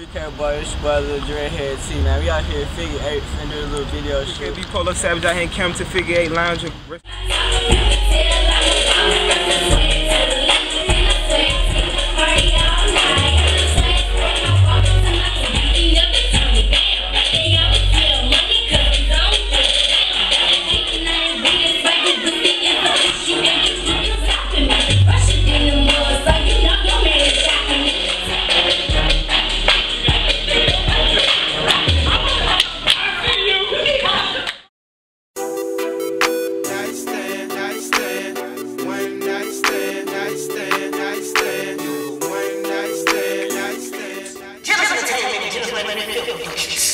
3K boy, it's your boy Lil Dreadhead T, man. We out here at Figure 8, finna do a little video shoot. KB Polo Savage out here in Campton Figure 8 Lounge. women who